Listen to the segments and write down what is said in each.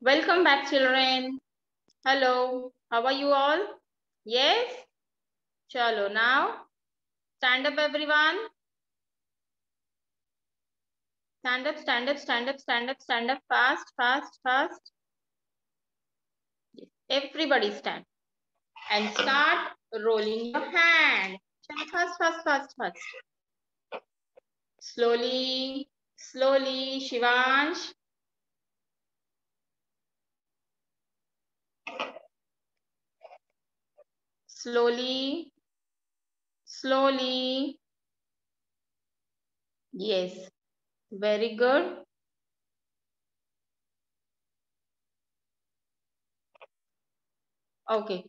Welcome back, children. Hello. How are you all? Yes? Chalo, now stand up, everyone. Stand up, stand up, stand up, stand up, stand up, fast, fast, fast. Everybody stand and start rolling your hand. Fast, fast, fast, fast. Slowly, slowly, Shivansh. Slowly, slowly. Yes, very good. Okay.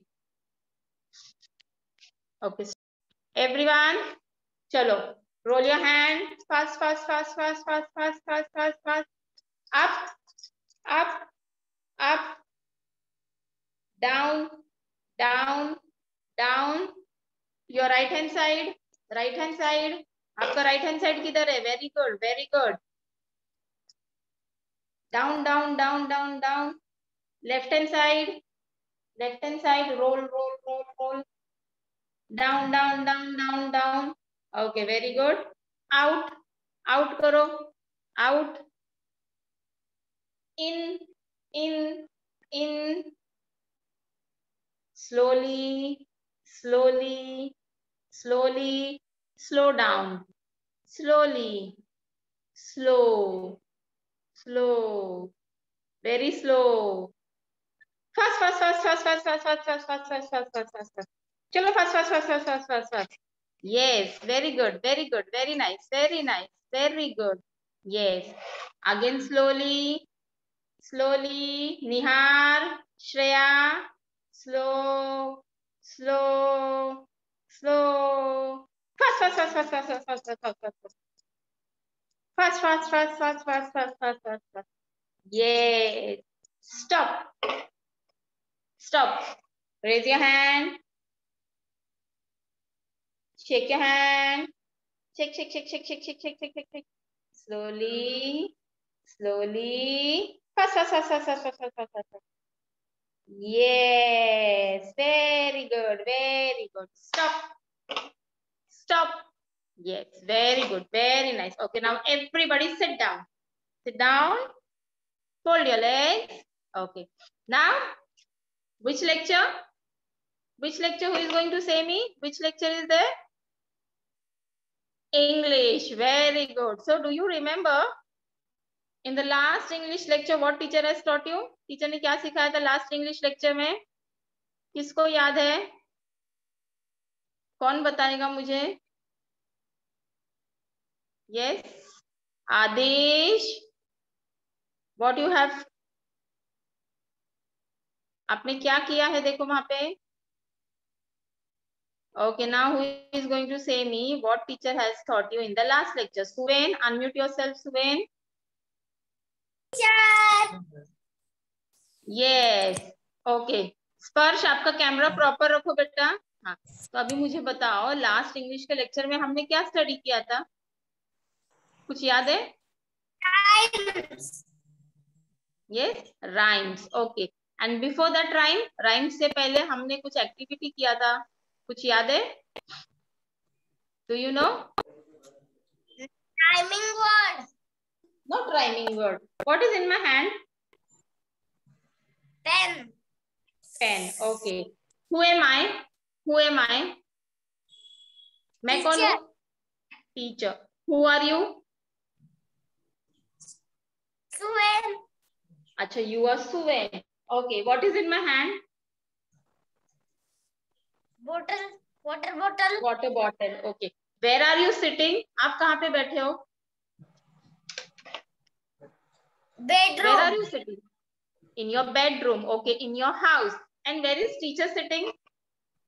Okay. Everyone, chalo. Roll your hand. Fast, fast, fast, fast, fast, fast, fast, fast, fast. Up, up, up. Down, down, down. Your right hand side. Right hand side. आपका right hand side किधर है? Very good very good down down down down down left hand side left hand side roll roll roll roll down down down down down okay very good out out करो. Out in in in slowly slowly slowly slow down slowly slow slow very slow fast fast fast fast fast fast fast fast fast fast fast fast fast fast chalo fast fast fast fast fast fast fast yes very good very good very nice very nice very good yes again slowly slowly nihar shreya slow slow slow fast fast fast fast fast fast fast fast fast fast fast fast fast fast fast fast fast fast yes stop stop raise your hand shake your hand shake shake shake shake shake shake shake shake shake shake slowly slowly fast fast fast fast fast fast fast fast fast Yes, very good, very good. Stop. Stop. Yes, very good, very nice. Okay, now everybody sit down. Sit down. Fold your legs. Okay. Now, which lecture? Which lecture who is going to say me? Which lecture is there? English. Very good. So, do you remember in the last English lecture what teacher has taught you teacher ने क्या सिखाया था last English lecture में? किसको याद है? कौन बताएगा मुझे? Yes Adesh. What you have आपने क्या किया है देखो वहाँ पे। ओके ना who is going to say me what teacher has taught you in the last lecture Suven unmute yourself Suven yes okay Sparsh आपका कैमरा प्रॉपर रखो बेटा। हाँ तो अभी मुझे बताओ लास्ट इंग्लिश के लेक्चर में हमने क्या स्टडी किया था? कुछ याद है? Yes rhymes okay and before that rhyme rhyme से पहले हमने कुछ एक्टिविटी किया था? कुछ याद है? Do you know Not rhyming word. What is in my hand? Pen. Pen. Okay. Who am I? Who am I? मैं कौन हूँ teacher who are you Suven अच्छा you are Suven okay what is in my hand बोतल water बोतल water bottle okay where are you sitting आप कहाँ पे बैठे हो Bedroom. Where are you sitting? In your bedroom. Okay, in your house. And where is teacher sitting?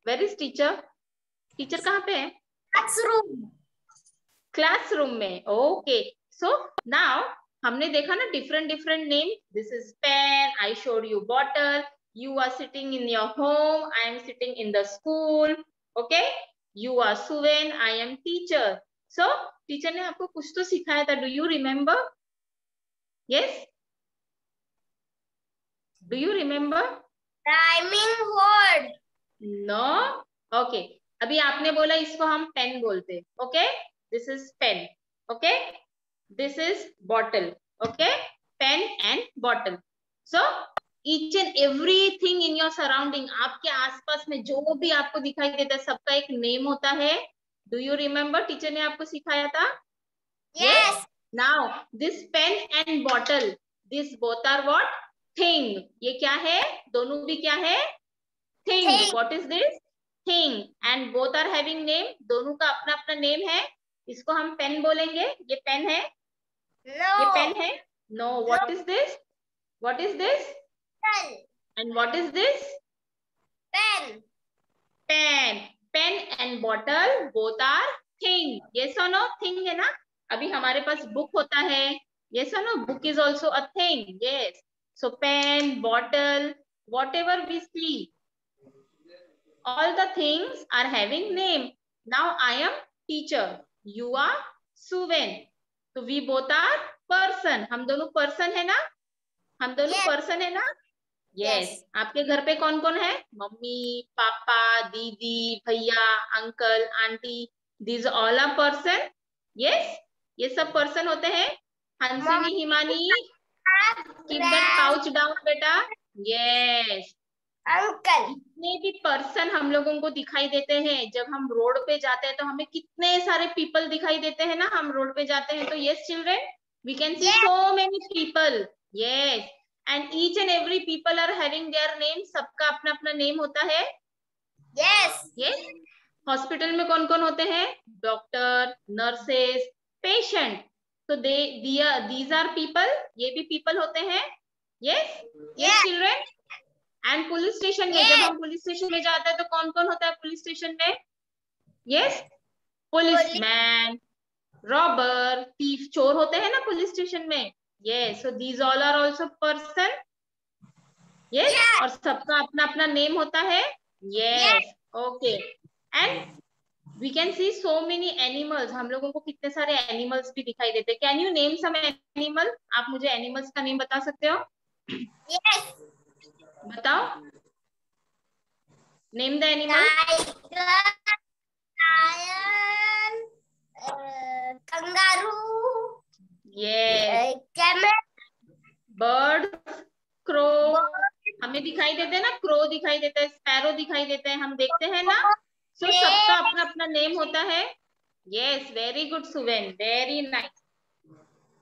Where is teacher? Teacher kahan pe hai Classroom. Classroom mein Okay. So now हमने देखा ना different different name this is pen I showed you bottle you are sitting in your home I am sitting in the school okay you are Suven I am teacher so teacher ने आपको कुछ तो सिखाया था. Do you remember yes do you remember Rhyming word. No okay अभी आपने बोला इसको हम पेन बोलते okay this is pen okay this is bottle okay pen and bottle so each and everything in your surrounding आपके आसपास में जो भी आपको दिखाई देता है सबका एक नेम होता है। डू यू रिमेम्बर टीचर ने आपको सिखाया था? Yes. Now this pen and bottle this both are what thing ये क्या है? दोनों भी क्या है? Thing Thing. What is this thing and both are having name दोनों का अपना अपना नेम है. इसको हम पेन बोलेंगे. ये पेन है? No. ये पेन है? No what is this what is this Pen. And what is this Pen. Pen pen and bottle both are thing ये नो थिंग है ना? अभी हमारे पास बुक होता है। ये no book is also a thing yes so pen bottle whatever we see all the things are having name. Now i am teacher. You are suven so we both are person. हम दोनों person है ना? हम दोनों Yes. person है ना? Yes Yes. आपके घर पे कौन कौन है? Mummy papa didi bhaiya uncle aunty this all are person yes ये सब पर्सन होते हैं Hansini. Himani keep that pouch down बेटा यस Uncle. जितने भी पर्सन हम लोगों को दिखाई देते हैं जब हम रोड पे जाते हैं तो हमें कितने सारे पीपल दिखाई देते हैं ना हम रोड पे जाते हैं तो yes children we can see Yes. So many people yes and each and every people are having their name सबका अपना अपना नेम होता है Yes. यस हॉस्पिटल में कौन कौन होते हैं डॉक्टर नर्सेस पेशेंट तो दे दीज आर पीपल ये भी पीपल होते हैं। Yes yes. Children and police station में जब हम पुलिस स्टेशन में जाते हैं तो कौन कौन होता है पुलिस स्टेशन में? यस पुलिसमैन रॉबर थीफ चोर होते हैं ना पुलिस स्टेशन में? Yes so these all are also person yes और सबका अपना अपना नेम होता है? Yes okay and we can see so many animals हम लोगों को कितने सारे एनिमल्स भी दिखाई देते हैं। Can you name some animal आप मुझे एनिमल्स का नेम बता सकते हो? Yes. बताओ। Name the animal Uh, camel. Bird crow हमें दिखाई देते हैं ना? क्रो दिखाई देता है स्पैरो दिखाई देते हैं। हम देखते हैं ना? सो so, सबका अपना अपना नेम होता है yes very good Suven very nice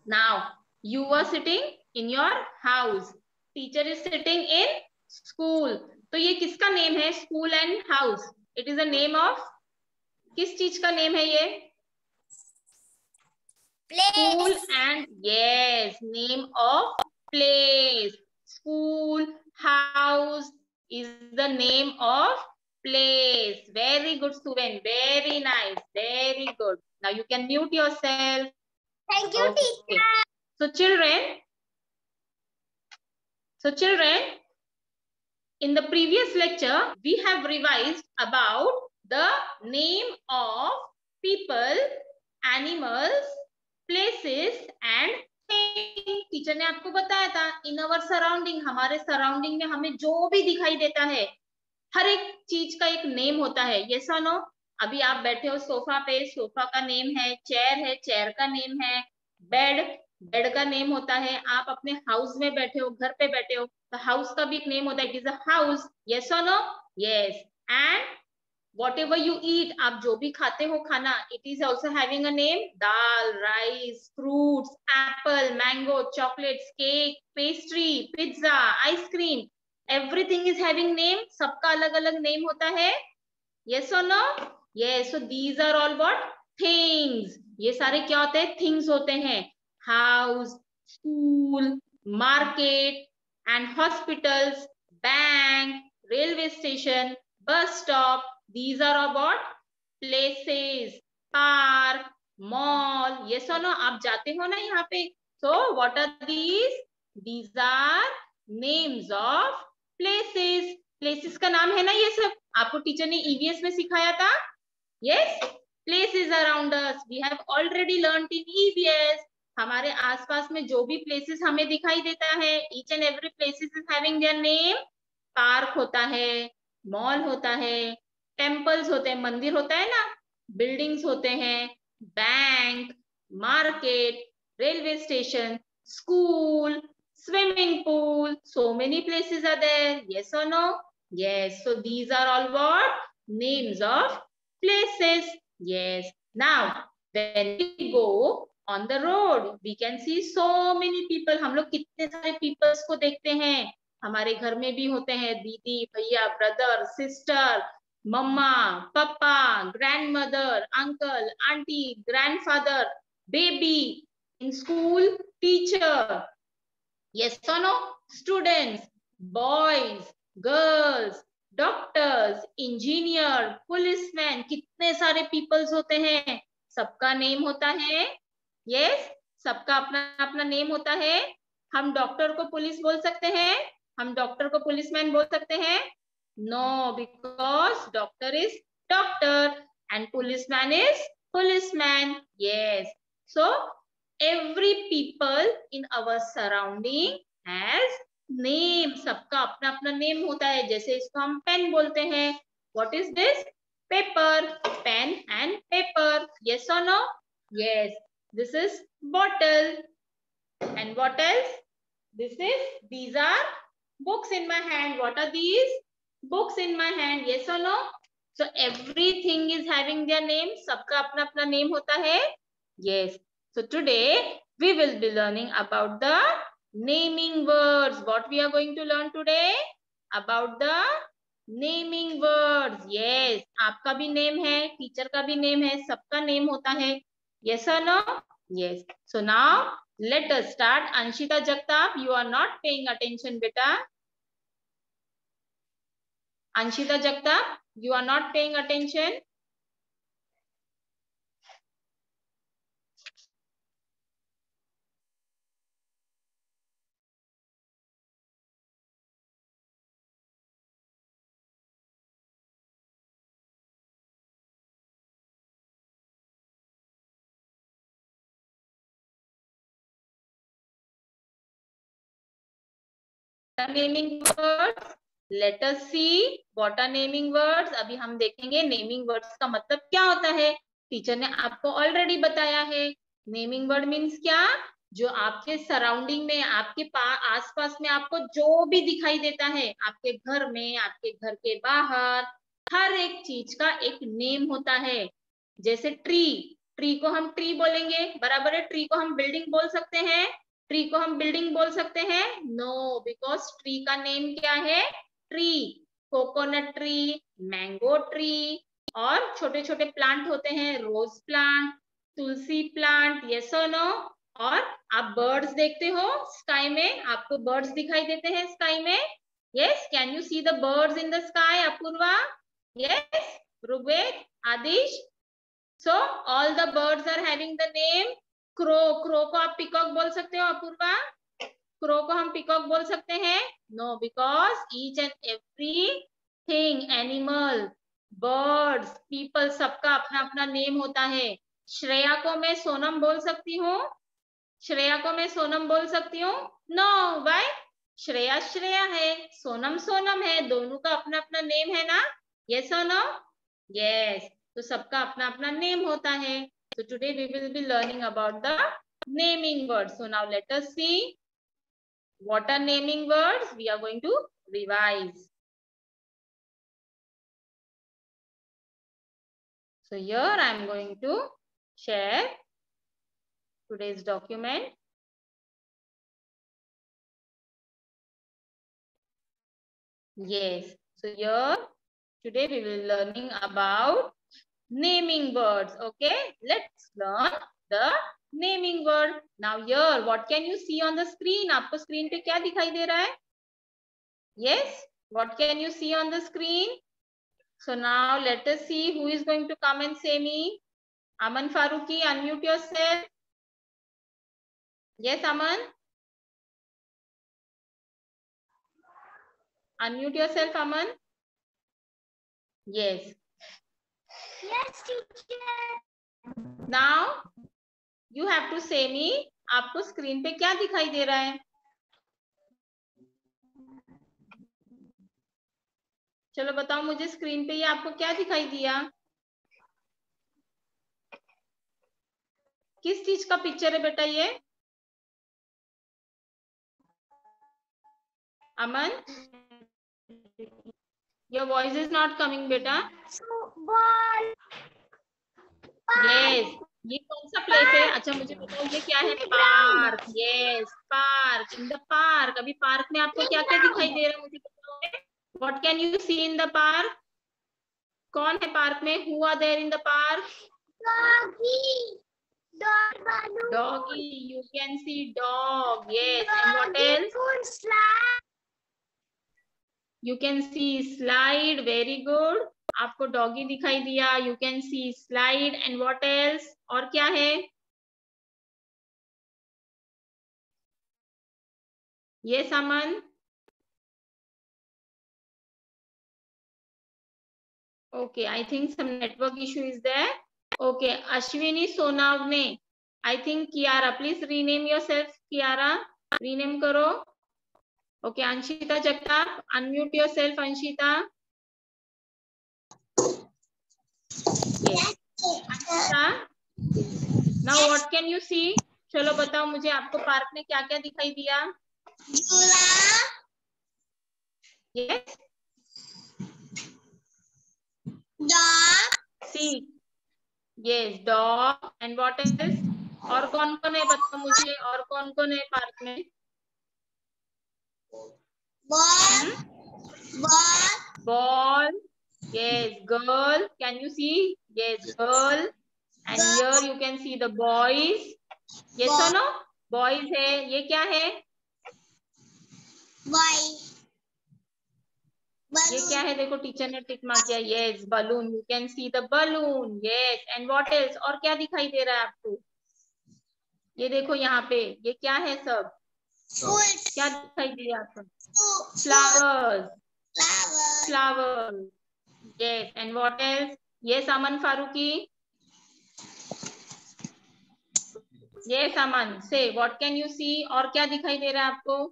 now you are sitting in your house teacher is sitting in school तो ये किसका नेम है? School and house it is a name of किस चीज़ का नेम है ये? School and and name of place school house is the name of place very good student very nice very good now you can mute yourself Thank you, Okay. teacher. so children so children in the previous lecture we have revised about the name of people animals places and teacher ने आपको बताया था in our surrounding हमारे surrounding में हमें जो भी दिखाई देता है हर एक चीज़ का एक नेम होता है। ये सुनो अभी आप बैठे हो सोफा पे, सोफा का नेम है चेयर है चेयर का नेम है बेड बेड का नेम होता है। आप अपने हाउस में बैठे हो, घर पे बैठे हो तो हाउस का भी एक नेम होता है। It is a house yes और no yes and whatever you eat आप जो भी खाते हो खाना it is also having a name dal rice fruits apple mango chocolates cake pastry pizza ice cream everything is having name सबका अलग अलग नेम होता है। यस और no yes so these are all what things ये सारे क्या होते हैं? थिंग्स होते हैं। House school market and hospitals bank railway station bus stop. These are about places. Park, mall. Yes or no? आप जाते हो ना यहाँ पे? So what are these? These are names of places. Places का नाम है ना ये सब? आपको टीचर ने ईवीएस में सिखाया था? Yes? Places around us. We have already learned in evs हमारे आसपास में जो भी प्लेसेस हमें दिखाई देता है each and every places is having their name park होता है मॉल होता है टेम्पल्स होते हैं, मंदिर होता है ना? बिल्डिंग्स होते हैं bank market railway station school swimming pool so many places are there yes or no yes so these are all what names of places yes now when we go on the road we can see so many people हम लोग कितने सारे peoples को देखते हैं हमारे घर में भी होते हैं दीदी भैया brother sister mamma papa grandmother uncle aunty grandfather baby in school teacher yes or no? Students, boys, girls doctors engineer policeman कितने सारे पीपल्स होते हैं? सबका नेम होता है? Yes yes? सबका अपना अपना नेम होता है? हम डॉक्टर को पुलिस बोल सकते हैं? हम डॉक्टर को पुलिसमैन बोल सकते हैं? No because doctor is doctor and policeman is policeman yes so every people in our surrounding has name सबका अपना अपना नेम होता है जैसे इसको हम पेन बोलते हैं what is this paper pen and paper yes or no yes this is bottle and what else this is these are books in my hand what are these books in my hand yes or no so everything is having their name सबका अपना अपना name होता है yes So today we will be learning about the naming words. What we are going to learn today? About the naming words. Yes, आपका भी name है, teacher का भी name है, सबका name होता है. Yes or no? Yes. So now let us start. Anshita Jagtap, you are not paying attention, beta. Anshita Jagtap, you are not paying attention. Naming words let us see what are naming words अभी हम देखेंगे naming words का मतलब क्या होता है? Teacher ने आपको ऑलरेडी बताया है। नेमिंग वर्ड मीन्स क्या? जो आपके सराउंडिंग में, आपके आसपास में आपको जो भी दिखाई देता है, आपके घर में, आपके घर के बाहर, हर एक चीज़ का एक नेम होता है। जैसे ट्री ट्री को हम ट्री बोलेंगे, बराबर है ट्री को हम बिल्डिंग बोल सकते हैं। ट्री को हम बिल्डिंग बोल सकते हैं? नो बिकॉज़ ट्री का नेम क्या है? Tree coconut tree mango tree और छोटे छोटे प्लांट होते हैं rose plant tulsi plant yes और नो और आप बर्ड्स देखते हो स्काई में, आपको बर्ड्स दिखाई देते हैं स्काई में। Yes can you see the birds in the sky Apurva? Yes Rugved Aadish. So all the birds are having the name crow crow को आप पिकॉक बोल सकते हो, अपूर्वा। क्रो को हम पिकॉक बोल सकते हैं। No because each and every thing animal birds people सबका अपना अपना नेम होता है। श्रेया को मैं सोनम बोल सकती हूँ। श्रेया को मैं सोनम बोल सकती हूँ। नो वाई श्रेया श्रेया है, सोनम सोनम है, दोनों का अपना अपना नेम है ना? ये सोनो यस तो सबका अपना अपना नेम होता है। So today we will be learning about the naming words. So now let us see what are naming words. We are going to revise. So here I am going to share today's document. Yes, so here today we will be learning about naming words. Okay, let's learn the naming word. Now here, what can you see on the screen? आपको screen पे क्या दिखाई दे रहा है? Yes, what can you see on the screen? So now let us see who is going to come and say me. Aman Faruqi, unmute yourself. Yes, Aman. Unmute yourself, Aman. Yes. Yes, teacher. Now, you have to say me आपको screen पे क्या दिखाई दे रहा है? चलो बताओ मुझे स्क्रीन पे ये आपको क्या दिखाई दिया? किस चीज़ का पिक्चर है बेटा ये? Aman? Your voice is not coming बेटा बॉल यस ये कौन सा प्लेस है? अच्छा मुझे बताओ ये क्या है? Park yes park in the park अभी पार्क में आपको क्या क्या दिखाई दे रहा है मुझे बताओगे what can you see in the park कौन है पार्क में? Who are there in the park doggy. Dog balloon doggy. You can see dog. Yes. And what you can see slide very good आपको doggy दिखाई दिया you can see slide and what else और क्या है? ये सामान। Okay I think some network issue is there okay Ashwini Sonav ने I think Kiara please rename yourself Kiara rename करो। Okay Anshita jagtap unmute yourself Anshita now what can you see चलो बताओ मुझे आपको पार्क में क्या क्या दिखाई दिया? झूला yes dog and what is और कौन कौन है बताओ मुझे? और कौन कौन है पार्क में? Ball Hmm? ball ball yes girl can you see yes girl and here you can see the boys yes or no boys है ये क्या है boy ये क्या है देखो टीचर ने टिक मार किया yes balloon you can see the balloon yes and what else और क्या दिखाई दे रहा है आपको ये देखो यहाँ पे ये क्या है सब क्या दिखाई दे रहा आपको flowers flower flower yes and what else ये सामान फारूकी ये सामान से व्हाट कैन यू सी और क्या दिखाई दे रहा है आपको?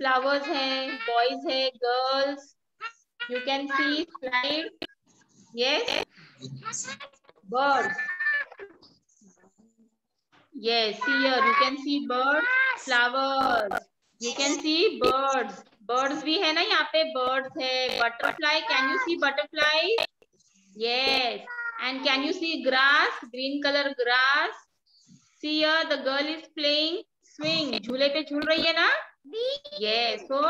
फ्लावर्स है बॉयज़ है girls you can see slide yes birds. Yes here. You can see birds. Flowers you can see birds birds भी है ना यहाँ पे birds है butterfly can you see butterfly yes and can you see grass green color grass see here the girl is playing swing झूले पे झूल रही है ना yes so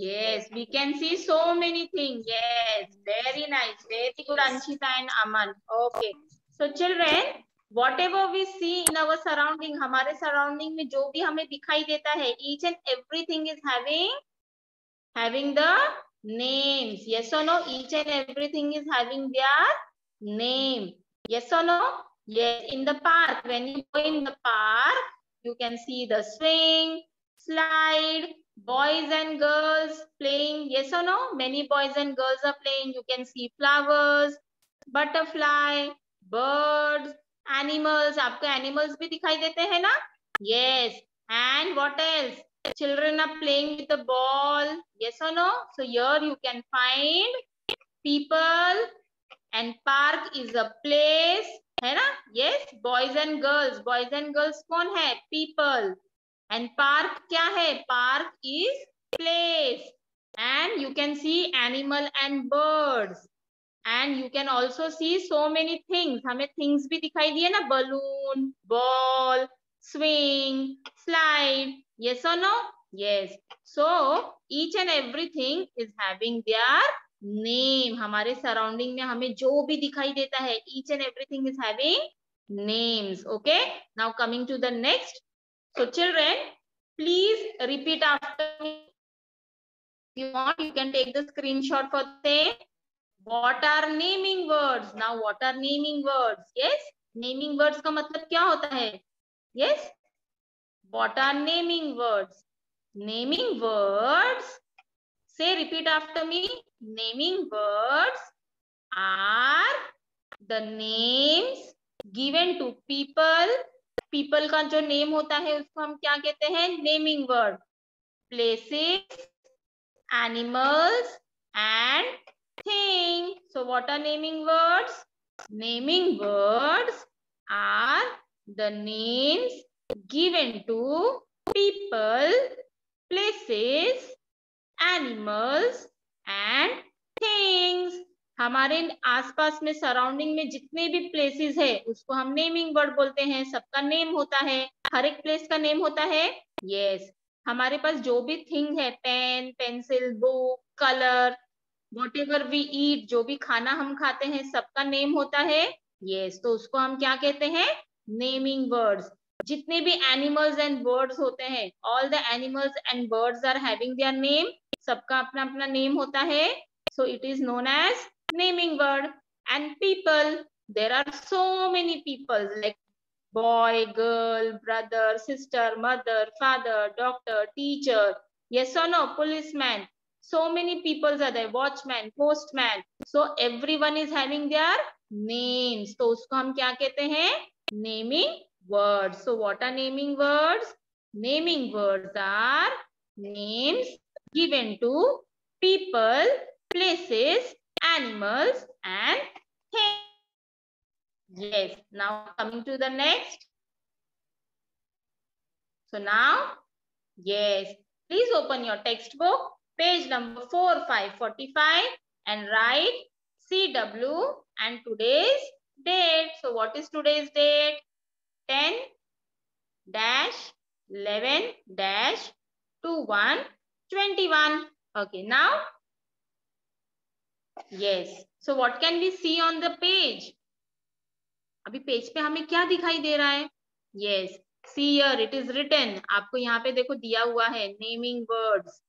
yes we can see so many things yes very nice very good anshita and aman okay so children whatever we see in our surrounding हमारे surrounding में जो भी हमें दिखाई देता है each and every thing is having having the names yes or no each and every thing is having their name yes or no yes in the park when you go in the park you can see the swing slide boys and girls playing yes or no? Many boys and girls are playing. You can see flowers, butterfly, birds animals आपको animals भी दिखाई देते हैं ना? Yes and what else children are playing with the ball yes और no so here you can find people and park is a place है ना? Yes boys and girls boys and girls कौन है? पीपल एंड पार्क क्या है? Park is place and you can see animal and birds and you can also see so many things हमें things भी दिखाई दिए ना? बलून बॉल स्विंग स्लाइड ये so no yes so each and every thing is having their name हमारे surrounding में हमें जो भी दिखाई देता है each and every thing is having names okay now coming to the next so children please repeat after you want you can take the screen shot for what are naming words now what are naming words yes naming words का मतलब क्या होता है yes what are naming words naming words say repeat after me naming words are the names given to people people का जो name होता है उसको हम क्या कहते हैं naming word places animals and thing so what are naming words naming words are the names given to people places animals and things हमारे आसपास में सराउंडिंग में जितने भी प्लेसेस है, उसको हम नेमिंग वर्ड बोलते हैं। सबका नेम होता है। हर एक प्लेस का नेम होता है? Yes yes. हमारे पास जो भी थिंग है pen pencil book colour whatever we eat जो भी खाना हम खाते हैं, सबका नेम होता है। Yes yes. तो उसको हम क्या कहते हैं? नेमिंग वर्ड्स जितने भी एनिमल्स एंड बर्ड्स होते हैं all the animals and birds are having their name सबका अपना अपना नेम होता है। So it is known as naming word. And people, there are so many people like boy, girl, brother, sister, mother, father, doctor, teacher. Yes or no, policeman? so many people are there watchman postman so everyone is having their names तो उसको हम क्या कहते हैं naming words so what are naming words naming words are names given to people places animals and things. Yes, now coming to the next. So now, yes, please open your textbook, page number 4, 545 and write CW and today's date. So what is today's date? 10 dash 11 dash 21 21. Okay, now yes so what can we see on the page अभी page पे हमें क्या दिखाई दे रहा है see here it is written आपको यहाँ पे देखो दिया हुआ है naming words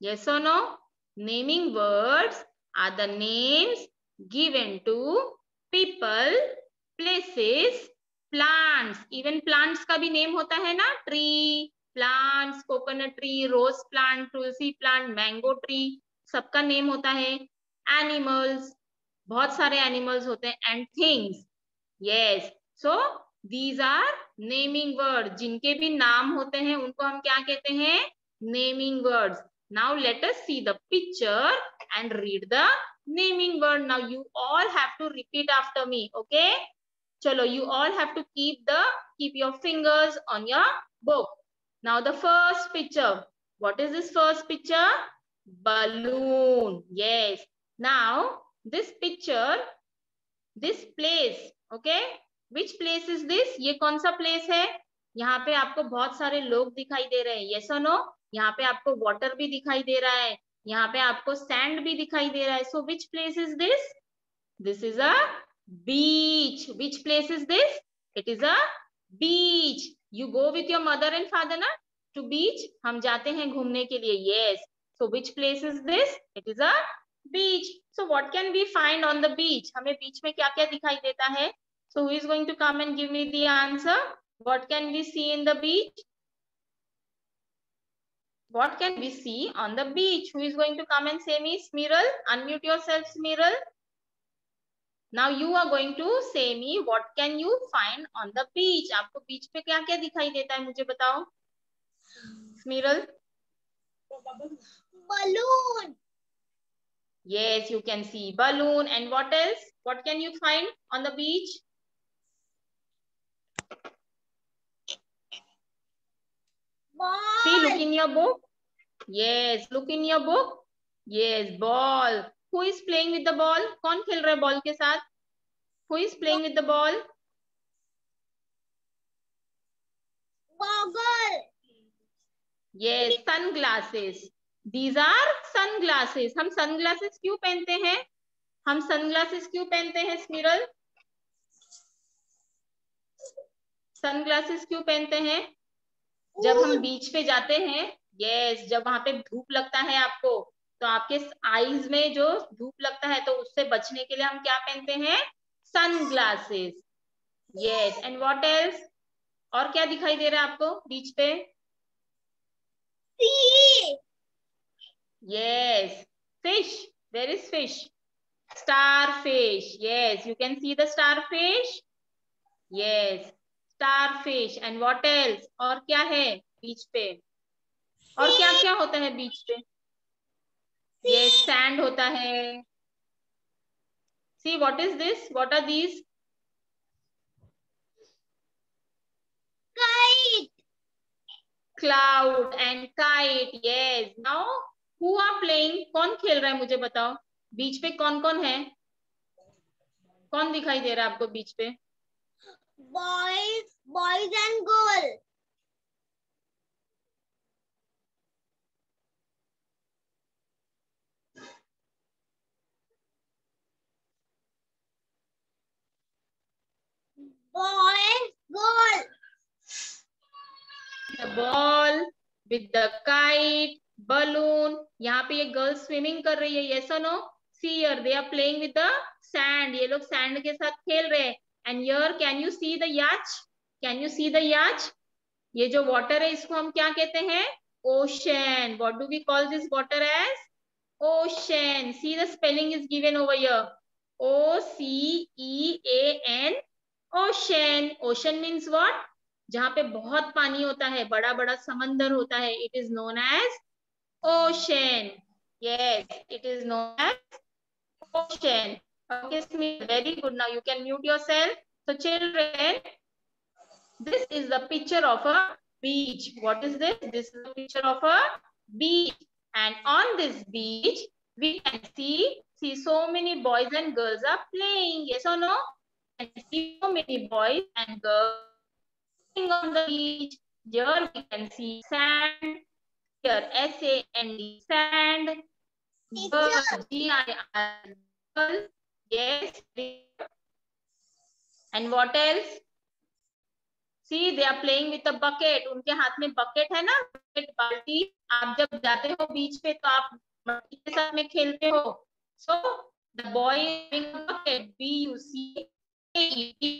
yes or no naming words are the names given to people places plants even plants का भी name होता है ना tree plants coconut tree rose plant tulsi plant mango tree सबका name होता है एनिमल्स बहुत सारे एनिमल्स होते हैं and things yes so these are naming word जिनके भी नाम होते हैं उनको हम क्या कहते हैं naming words Now let us see the picture and read the naming word now you all have to repeat after me okay चलो you all have to keep the keep your fingers on your book now the first picture what is this first picture balloon yes Now, this picture, this place, okay, which place is this? ये कौन सा place है? यहाँ पे आपको बहुत सारे लोग दिखाई दे रहे हैं yes or no? यहाँ पे आपको वॉटर भी दिखाई दे रहा है, यहाँ पे आपको सैंड भी दिखाई दे रहा है। So which place is this this is uh which place is this it is a beach you go with your mother and father ना टू बीच हम जाते हैं घूमने के लिए yes so which place is this it is a beach so what can be find on the beach हमें beach में क्या क्या दिखाई देता है? So who is going to come and give me the answer what can be see in the beach what can we see on the beach who is going to come and say me smiral unmute yourself smiral now you are going to say me what can you find on the beach आपको beach पे क्या क्या दिखाई देता है मुझे बताओ smiral balloon Yes, you can see balloon. And what else? What can you find on the beach? Ball. See, look in your book. Yes, look in your book. Yes, ball. Who is playing with the ball? कौन खेल रहा है ball के साथ? Who is playing with the ball? Goggle. Yes, sunglasses. These are sunglasses हम sunglasses क्यों पहनते हैं हम सनग्लासेस क्यों पहनते हैं स्मिरल सनग्लासेस क्यों पहनते हैं जब हम बीच पे जाते हैं यस जब वहाँ पे धूप लगता है आपको तो आपके आईज में जो धूप लगता है तो उससे बचने के लिए हम क्या पहनते हैं? Sunglasses yes and what else और क्या दिखाई दे रहा है आपको बीच पे? Yes fish fish. Is fish starfish yes you can see the starfish starfish and what else? और क्या है बीच पे? और क्या क्या होता है बीच पे? ये सैंड होता है। See what is this what are these cloud and kite yes now who are playing कौन खेल रहा है मुझे बताओ। बीच पे कौन कौन है? कौन दिखाई दे रहा है आपको बीच पे? Boys, boys and girl. Boys, girl. the ball with the kite balloon यहाँ पे ये गर्ल स्विमिंग कर रही है yes or no see here they are playing with the sand ये लोग sand के साथ खेल रहे हैं and here can you see the yacht can you see the yacht ये जो water है इसको हम क्या कहते हैं ocean what do we call this water as ocean see the spelling is given over here o c e a n ocean ocean means what जहाँ पे बहुत पानी होता है बड़ा बड़ा समंदर होता है it is known as ocean yes it is known as ocean okay Smith, very good now you can mute yourself so children this is the picture of a beach what is this this is the picture of a beach and on this beach we can see see so many boys and girls are playing yes or no and see so many boys and girls on the beach. Here we can see sand. Here S A N D sand. Girl, G I R girl. Yes. And what else? See, they are playing with a bucket. उनके हाथ में bucket है ना bucket बाल्टी आप जब जाते हो बीच पे तो आप मट्टी के साथ में खेलते हो so the boy is a bucket B U C A E T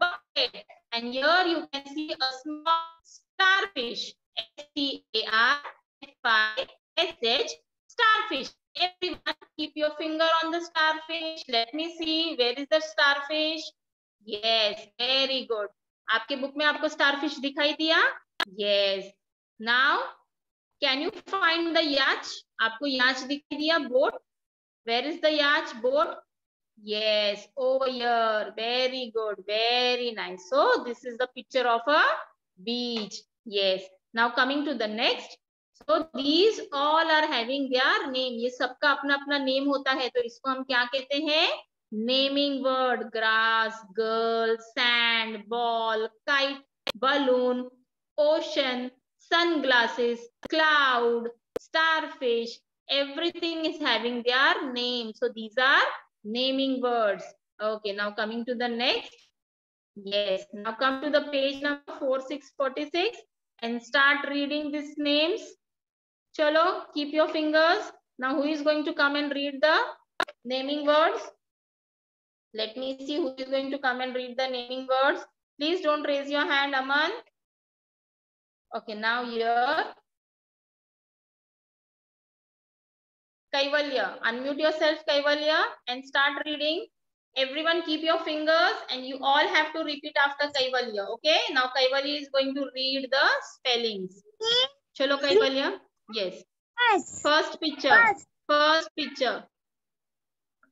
bucket and here you can see a small starfish S T A R F I S H starfish everyone keep your finger on the starfish let me see where is the starfish yes very good आपके book में आपको starfish दिखाई दिया yes now can you find the yacht आपको yacht दिखाई दिया boat where is the yacht boat Yes, over here. Very good. Very nice. So this is the picture of a beach. Yes. Now coming to the next. So these all are having their name ये सबका अपना अपना name होता है तो इसको हम क्या कहते हैं? Naming word grass girl sand ball kite balloon ocean sunglasses cloud starfish everything is having their name so these are naming words okay now coming to the next yes, now come number four six forty six and start reading this names. Chalo, keep your fingers. Now who is going to come and read the naming words? Let me see who is going to come and read the naming words. Please don't raise your hand, Aman. Okay, now here. Kaivalya. Unmute yourself, Kaivalya, and start reading. Everyone keep your fingers and you all have to repeat after Kaivalya. Okay? Now Kaivalya is going to read the spellings. Chalo Kaivalya. Yes. Yes. First picture. Yes. First picture.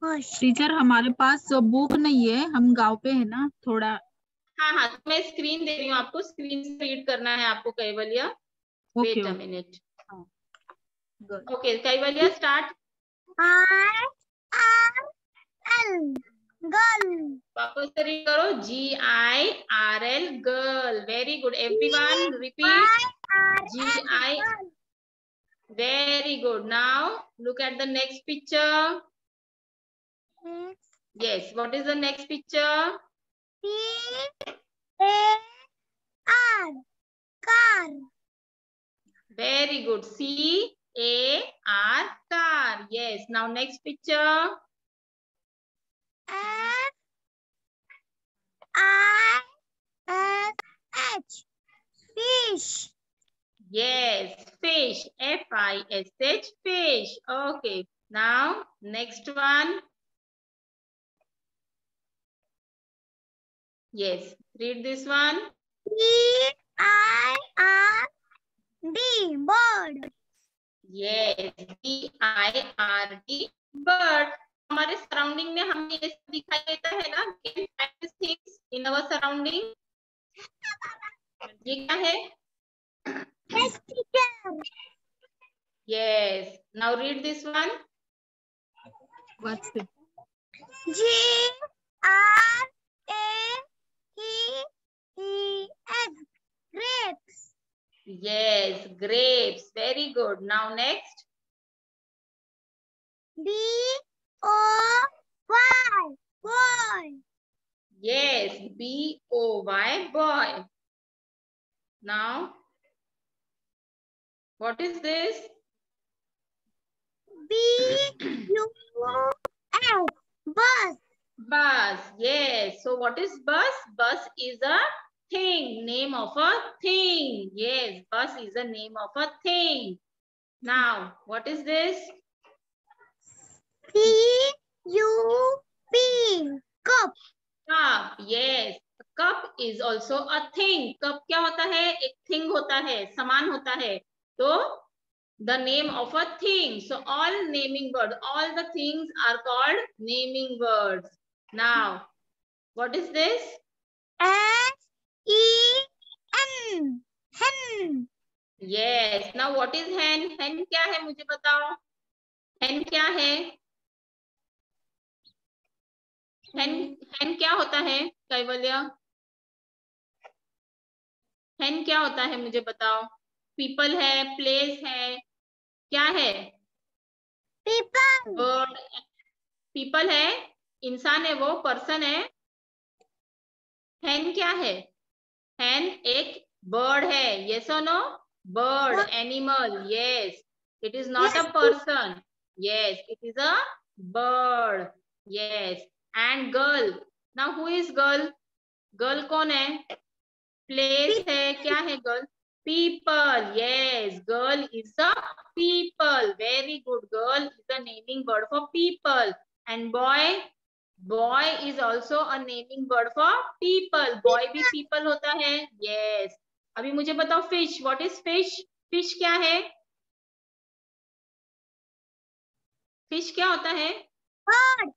Teacher हमारे पास book नहीं है हम गाँव पे है ना थोड़ा हाँ हाँ तो मैं स्क्रीन दे रही हूँ आपको स्क्रीन से रीड करना है आपको Kaivalya wait a minute okay Kaivalya start L. Girl. वापस से रीड करो G I R L girl very good everyone repeat G I I very good now look at the next picture yes what is the next picture C A R. Car. very good C A R car yes now next picture F I S H. Fish. Yes, fish. F I S H, fish. Okay. Now, next one. Yes, read this one. B I R D bird. yes b i r d bird हमारे surrounding में हमें ये दिखाई देता है ना things in our surrounding ये क्या है Yes, teacher. yes now read this one What's it? G R A P E S. Grapes. yes grapes very good now next B O Y. Boy. yes b o y boy now what is this B U S. Bus. Bus. Yes. So what is bus? Bus is a thing. Name of a thing. Yes. Bus is a name of a thing. Now, what is this? C U P. Cup. Cup. Yes. Cup is also a thing. Cup क्या होता है? एक thing होता है, सामान होता है. तो the name of a thing so all naming word all the things are called naming word now what is this yes now what is hen hen क्या है मुझे बताओ हैन क्या है हैन हैन क्या होता है कैवल्य हैन क्या होता है मुझे बताओ पीपल है प्लेस है क्या है? पीपल है इंसान है वो पर्सन है। हैन क्या है? हैन एक बर्ड है yes no bird animal yes it is not a person yes it is a bird yes and girl now who is girl girl कौन है? प्लेस है क्या है girl People. Yes. Girl is a people. Very good. Girl is a naming word for people. And boy, boy is also a naming word for people. Boy भी people होता है. Yes. अभी मुझे बताओ fish. What is fish? Fish क्या है? Fish क्या होता है Bird.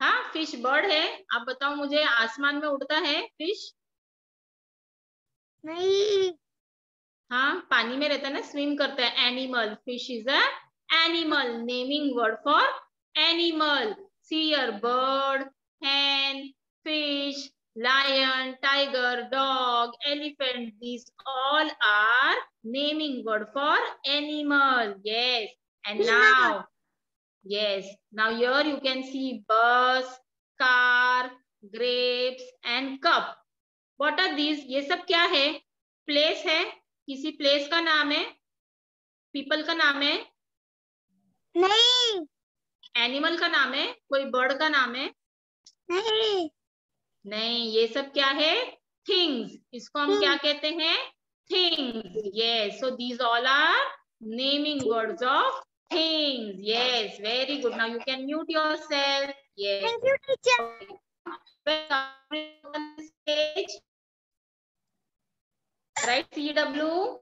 हाँ फ़िश बर्ड है आप बताओ मुझे आसमान में उड़ता है फ़िश नहीं. हाँ पानी में रहता है ना स्विम करता है animal fish is animal animal naming word for animal see here bird hen fish lion tiger dog elephant this all are naming word for animal yes and now yes now your you can see bus car grapes and cup what are this ये सब क्या है? Place है? किसी place का नाम है? People का नाम है? नहीं. एनिमल का नाम है? कोई बर्ड का नाम है? नहीं. नहीं ये सब क्या है? थिंग्स इसको हम क्या कहते हैं? Things yes so these all are naming words of things yes very good now you can mute yourself yes Thank you, teacher. stage. Right cw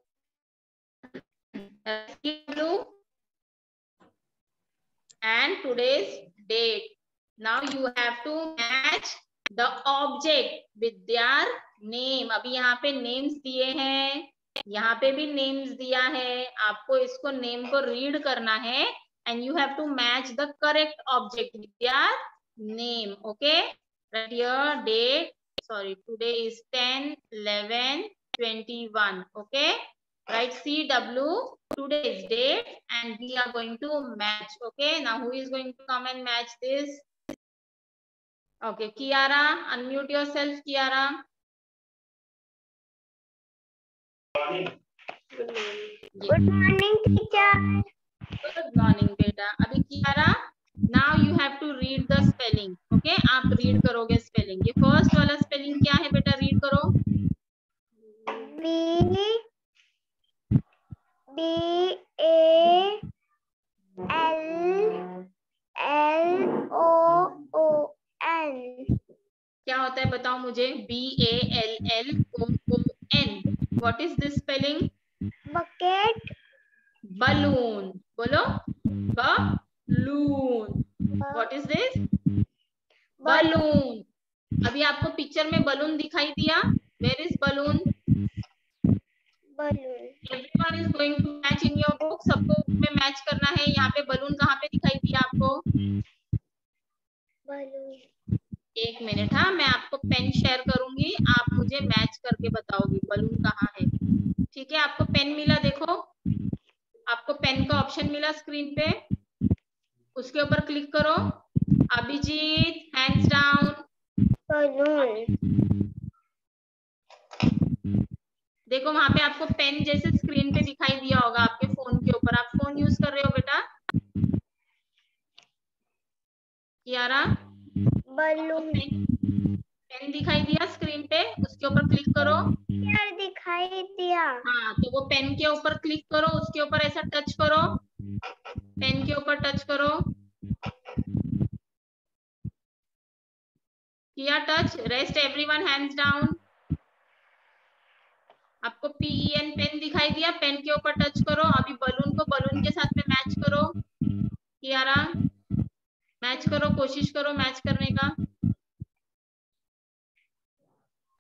cw and today's date now you have to match the object with their name अभी यहाँ पे names दिए हैं यहाँ पे भी names दिया है आपको इसको name को read करना है and you have to match the correct object with their name okay right here date sorry today is 10 11 21 okay write cw today's date and we are going to match okay now who is going to come and match this okay kiara unmute yourself kiara Good morning, teacher. good morning beta abhi kiara now you have to read the spelling okay आप read करोगे spelling ये first वाला spelling क्या है बेटा read करो B B A L L O O N क्या होता है बताओ मुझे B A L L O O N what is this spelling bucket balloon बोलो balloon what is this balloon अभी आपको पिक्चर में बलून दिखाई दिया where is balloon balloon everyone is going to match in your book सबको में match करना है। यहाँ पे बलून कहाँ पे दिखाई दिया आपको? balloon एक मिनट हाँ मैं आपको पेन शेयर करूँगी। आप मुझे मैच करके बताओगे बलून कहाँ है। ठीक है, आपको पेन मिला, देखो। आपको पेन का ऑप्शन मिला स्क्रीन पे। उसके ऊपर क्लिक करो। अभिजीत हैंड्स डाउन balloon देखो वहाँ पे आपको पेन जैसे स्क्रीन पे दिखाई दिया होगा आपके फ़ोन के ऊपर। आप फ़ोन यूज़ कर रहे हो बेटा? कियारा? balloon पेन पेन दिखाई दिया स्क्रीन पे? उसके ऊपर क्लिक करो। यार दिखाई दिया। हाँ तो वो पेन के ऊपर क्लिक करो उसके ऊपर ऐसा टच करो। पेन के ऊपर टच करो। किया touch rest everyone hands down आपको पीईएन पेन दिखाई दिया पेन के ऊपर टच करो। अभी बलून को बलून के साथ में मैच करो। कियारा मैच करो कोशिश करो मैच करने का।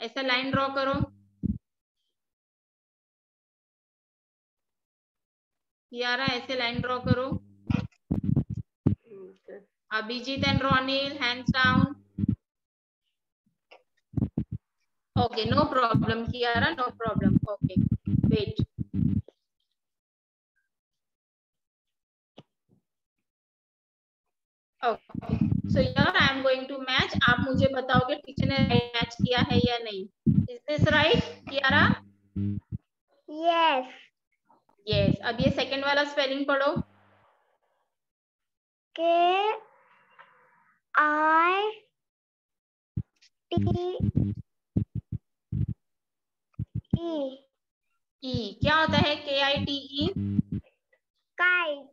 ऐसा लाइन ड्रॉ करो। कियारा ऐसे लाइन ड्रॉ करो। Abhijit and Ronil hands down okay no problem Kiara no problem okay wait okay so यार I am going to match आप मुझे बताओगे टीचर ने मैच किया है या नहीं? Is this right Kiara yes. Yes अब ये सेकंड वाला स्पेलिंग पढ़ो. K I T ई क्या होता है K I T E kite.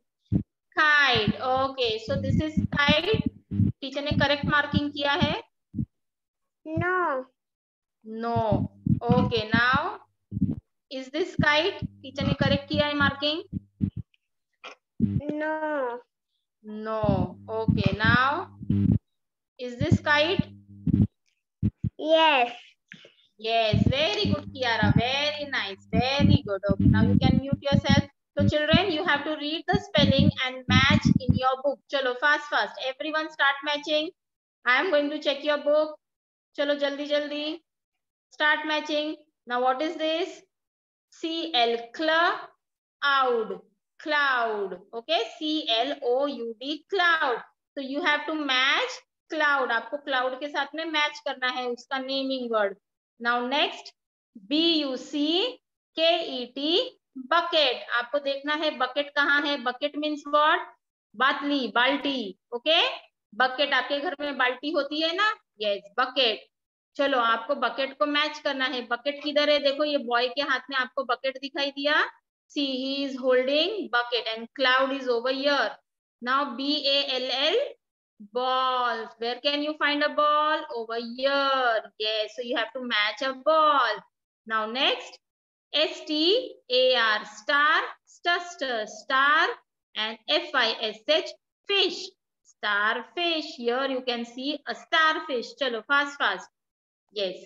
Kite okay so this is kite teacher ने करेक्ट मार्किंग किया है? No. No okay now is this kite teacher ने करेक्ट किया है marking no no okay now is this kite yes. Yes, very good, Kiara. Very nice. Very good. Okay, now you can mute yourself. So, children, you have to read the spelling and match in your book. Chalo, fast, fast. Everyone start matching. I am going to check your book. Chalo, jaldi, jaldi. Start matching. Now, what is this? C-L, cloud. Cloud. Okay, C-L-O-U-D, cloud. So, you have to match cloud. आपको cloud के साथ में match करना है उसका naming word. Now next B U C K E T bucket आपको देखना है बकेट कहाँ है? बकेट मीन्स वॉट बातली बाल्टी ओके बकेट आपके घर में बाल्टी होती है ना? ये yes, बकेट चलो आपको बकेट को मैच करना है। बकेट किधर है? देखो ये बॉय के हाथ में आपको बकेट दिखाई दिया। See he is holding bucket and cloud is over here now B A L L balls. Where can you find a ball? Over here. Yes so you have to match a ball. Now next s t a r star stuster star and f i s h fish. Starfish. Here you can see a starfish. Chalo fast fast. Yes.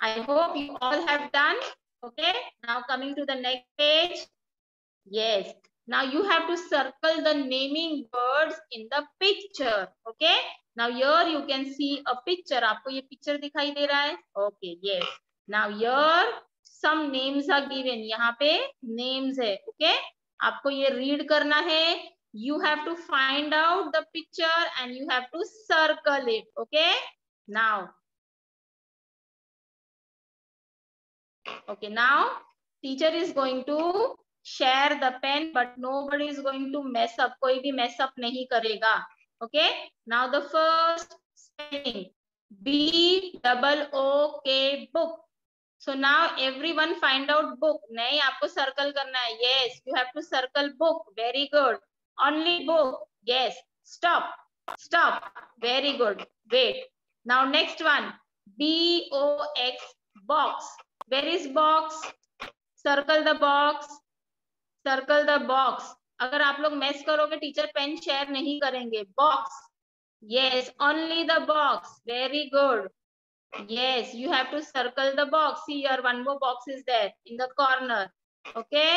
I hope you all have done. Okay. Now coming to the next page. Yes now you have to circle the naming words in the picture. Okay. Now here you can see a picture. आपको ये picture दिखाई दे रहा है? Okay. Yes. Now here some names are given. यहाँ पे names है. Okay. आपको ये read करना है. You have to find out the picture and you have to circle it. Okay. Now. Okay. Now teacher is going to share the pen but nobody is going to mess up कोई भी up नहीं करेगा okay now the first spelling b double o k book so now everyone find out book नहीं आपको circle करना है yes you have to circle book very good only book yes stop stop very good wait now next one b o x box where is box circle the box circle the box अगर आप लोग mess करोगे teacher pen share नहीं करेंगे. Box yes only the box very good yes you have to circle the box see your one more box is there in the corner okay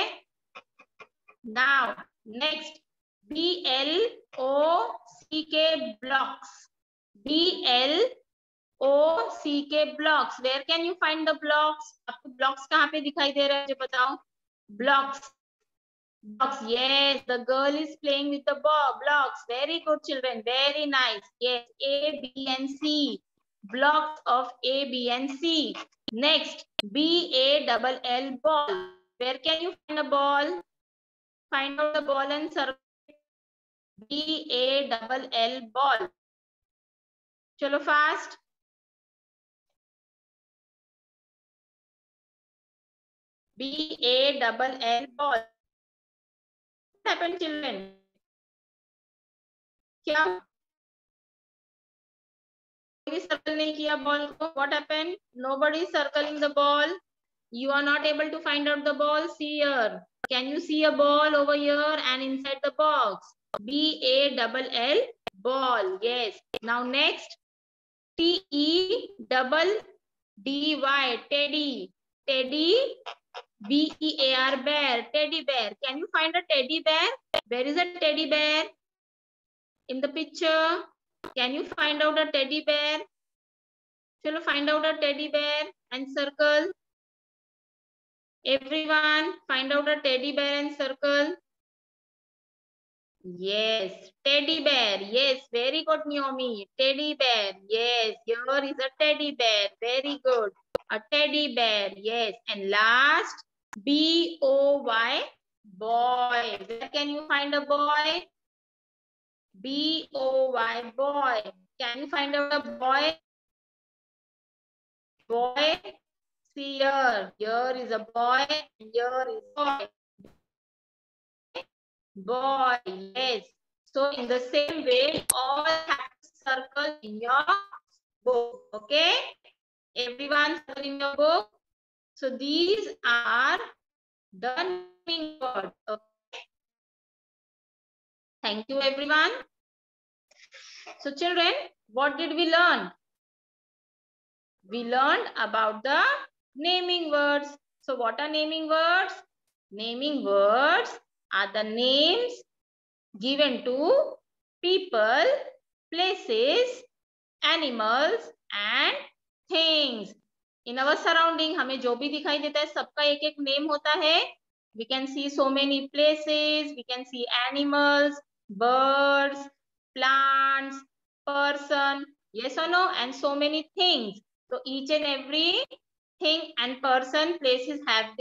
now next B L O C K blocks B L O C K blocks where can you find the blocks आपको blocks कहाँ पे दिखाई दे रहे हैं? मुझे बताओ. Blocks Blocks. Yes, the girl is playing with the ball. Blocks. Very good, children. Very nice. Yes, A, B, and C. Blocks of A, B, and C. Next, B, A, double L, ball. Where can you find a ball? Find out the ball and circle. B, A, double L, ball. Chalo fast. B, A, double L, ball happened children क्या circle नहीं किया ball को what happened nobody circling the ball you are not able to find out the ball see here can you see a ball over here and inside the box b a double l ball yes now next t e double d y teddy teddy B-E-A-R, bear, teddy bear. Can you find a teddy bear? Where is a teddy bear? In the picture. Can you find out a teddy bear? Shall find out a teddy bear and circle. Everyone, find out a teddy bear and circle. Yes, teddy bear. Yes, very good, Naomi. Teddy bear. Yes, here is a teddy bear. Very good. A teddy bear. Yes. And last, B O Y boy. Where can you find a boy? B O Y boy. Can you find a boy? Boy. See here. Here is a boy. Here is boy. Boy. Yes. So in the same way, all have circles in your book. Okay. Everyone circle in your book. So these are the naming words. Okay. Thank you, everyone. So children, what did we learn? We learned about the naming words. So what are naming words? Naming words are the names given to people, places, animals and things. In our surrounding हमें जो भी दिखाई देता है, सबका एक एक name होता है। We can see so many places we can see animals birds plants person ये so no and so many things तो each and every thing and person places है